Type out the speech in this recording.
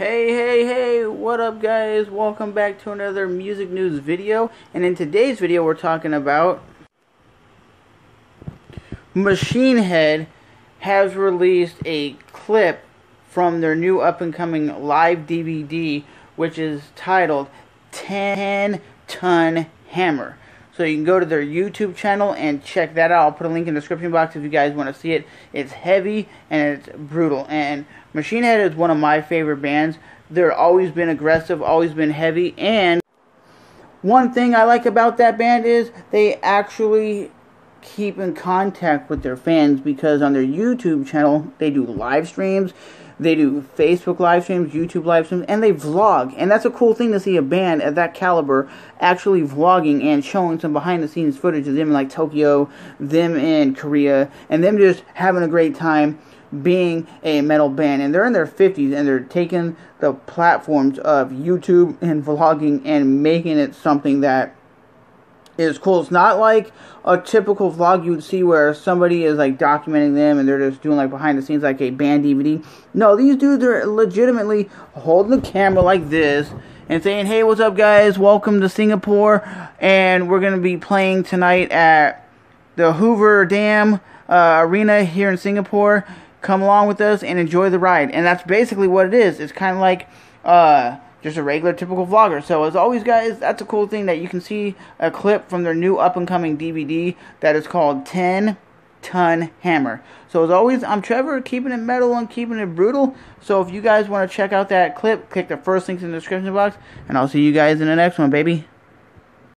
Hey, hey, hey, what up guys? Welcome back to another music news video. And in today's video we're talking about Machine Head has released a clip from their new up and coming live DVD which is titled 10 Ton Hammer. So you can go to their YouTube channel and check that out. I'll put a link in the description box if you guys want to see it. It's heavy and it's brutal. And Machine Head is one of my favorite bands. They're always been aggressive, always been heavy, and one thing I like about that band is they actually keep in contact with their fans because on their YouTube channel they do live streams they do Facebook live streams, YouTube live streams, and they vlog. And that's a cool thing to see a band at that caliber actually vlogging and showing some behind the scenes footage of them in like Tokyo, them in Korea, and them just having a great time being a metal band. And they're in their 50s and they're taking the platforms of YouTube and vlogging and making it something that is cool. It's not like a typical vlog you would see where somebody is like documenting them and they're just doing like behind the scenes like a band DVD. No, these dudes are legitimately holding the camera like this and saying, "Hey, what's up, guys? Welcome to Singapore, and we're gonna be playing tonight at the Hoover Dam uh, Arena here in Singapore. Come along with us and enjoy the ride." And that's basically what it is. It's kind of like. Uh, just a regular typical vlogger. So as always guys, that's a cool thing that you can see a clip from their new up and coming DVD that is called 10 Ton Hammer. So as always, I'm Trevor, keeping it metal and keeping it brutal. So if you guys want to check out that clip, click the first links in the description box, and I'll see you guys in the next one, baby.